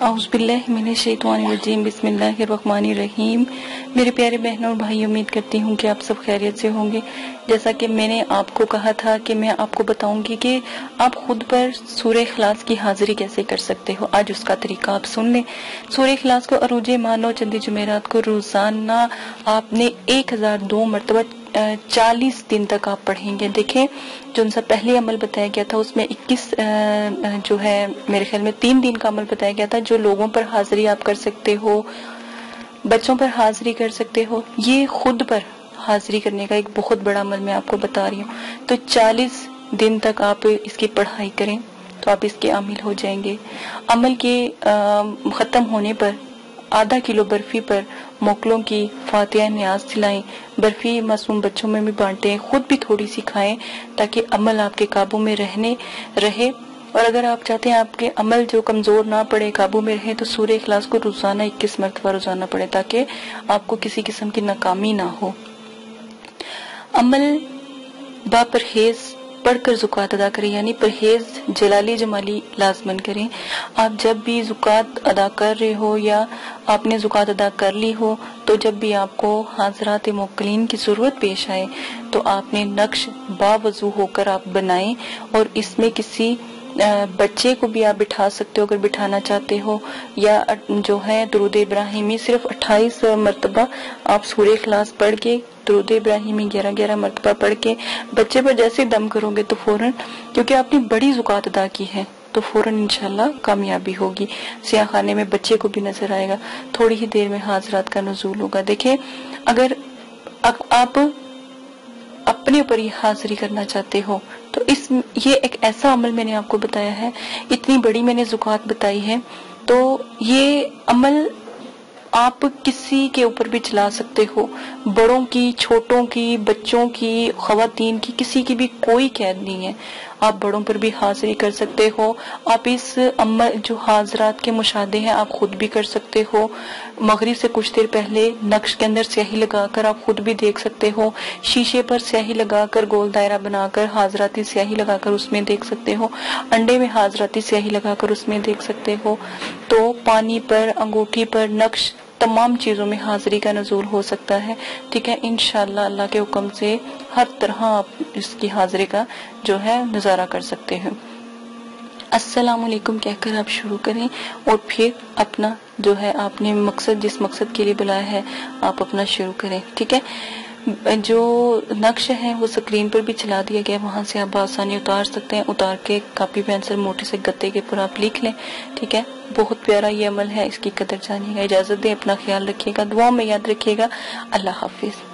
اعوذ باللہ من الشیطان الرجیم، بسم اللہ الرحمن الرحیم۔ میرے پیارے بہنوں اور بھائی امید کرتی ہوں کہ آپ سب خیریت سے ہوں گے۔ جیسا کہ میں نے آپ کو کہا تھا کہ میں آپ کو بتاؤں گی کہ آپ خود پر سورہ اخلاص کی حاضری کیسے کر سکتے ہو۔ آج اس کا طریقہ آپ سن لیں۔ سورہ اخلاص کو عروج مانو چندی جمعرات کو روزانہ آپ نے ایک ہزار دو مرتبہ چالیس دن تک آپ پڑھیں گے۔ دیکھیں، جو ان سے پہلے عمل بتایا گیا تھا، اس میں اکیس جو ہے، میرے خیال میں تین دن کا عمل بتایا گیا تھا، جو لوگوں پر حاضری آپ کر سکتے ہو، بچوں پر حاضری کر سکتے ہو، یہ خود پر حاضری کرنے کا ایک بہت بڑا عمل میں آپ کو بتا رہی ہوں۔ تو چالیس دن تک آپ اس کی پڑھائی کریں تو آپ اس کے عامل ہو جائیں گے۔ عمل کے ختم ہونے پر آدھا کلو برفی پر موکلوں کی فاتحہ نیاز دلائیں۔ برفی معصوم بچوں میں بھی بانٹیں، خود بھی تھوڑی سی کھائیں تاکہ عمل آپ کے قابو میں رہنے، رہے۔ اور اگر آپ چاہتے ہیں آپ کے عمل جو کمزور نہ پڑے، قابو میں رہے، تو سورہ اخلاص کو روزانہ اکیس مرتبہ روزانہ پڑے تاکہ آپ کو کسی قسم کی ناکامی نہ ہو۔ عمل با پرہیز پڑھ کر زکوٰۃ ادا کریں یعنی پرہیز، جلالی جمالی لازمن کریں۔ آپ جب بھی زکوٰۃ ادا کر رہے ہو یا آپ نے زکوٰۃ ادا کر لی ہو، تو جب بھی آپ کو حاضرات موکلین کی ضرورت پیش آئے، تو آپ نے نقش با وضو ہو کر آپ بنائیں اور اس میں کسی بچے کو بھی آپ بٹھا سکتے ہو اگر بٹھانا چاہتے ہو، یا جو ہے درود ابراہیمی، صرف اٹھائیس مرتبہ آپ سورہ اخلاص پڑھ کے، درود ابراہیمی گیارہ گیارہ مرتبہ پڑھ کے بچے پر جیسے دم کرو گے تو فوراً، کیونکہ آپ نے بڑی زکات ادا کی ہے، تو فوراً انشاءاللہ کامیابی ہوگی۔ سیاہ خانے میں بچے کو بھی نظر آئے گا۔ تھوڑی ہی دیر میں حاضرات کا نزول ہوگا۔ دیکھیں، اگر آپ اپنے اوپر یہ حاضری کرنا چاہتے ہو۔ تو اس یہ ایک ایسا عمل میں نے آپ کو بتایا ہے۔ اتنی بڑی میں نے زکوات بتائی ہے۔ تو یہ عمل آپ کسی کے اوپر بھی چلا سکتے ہو۔ بڑوں کی، چھوٹوں کی، بچوں کی، خواتین کی، کسی کی بھی کوئی قید نہیں ہے۔ آپ بڑوں پر بھی حاضری کر سکتے ہو۔ آپ اس عمل، جو حاضرات کے مشاہدے ہیں، آپ خود بھی کر سکتے ہو۔ مغرب سے کچھ دیر پہلے نقش کے اندر سیاہی لگا کر آپ خود بھی دیکھ سکتے ہو۔ شیشے پر سیاہی لگا کر گول دائرہ بنا کر حاضراتی سیاہی لگا کر اس میں دیکھ سکتے ہو۔ انڈے میں حاضراتی سیاہی لگا کر اس میں دیکھ سکتے ہو۔ تو پانی پر، انگوٹھی پر نقش تمام چیزوں میں حاضری کا نزول ہو سکتا ہے۔ ٹھیک ہے، انشاءاللہ اللہ کے حکم سے ہر طرح آپ اس کی حاضری کا جو ہے نظارہ کر سکتے ہیں۔ السلام علیکم، کہہ کر آپ شروع کریں۔ اور پھر اپنا جو ہے آپ نے مقصد، جس مقصد کے لیے بلایا ہے، آپ اپنا شروع کریں۔ ٹھیک ہے۔ جو نقش ہے وہ سکرین پر بھی چلا دیا گیا وہاں سے آپ آسانی اتار سکتے ہیں۔ اتار کے کاپی پینسل موٹے سے گتے کے پر آپ لکھ لیں۔ ٹھیک ہے؟ بہت پیارا یہ عمل ہے۔ اس کی قدر جانیے گا۔ اجازت دیں، اپنا خیال رکھیے گا۔ دعا میں یاد رکھیے گا۔ اللہ حافظ۔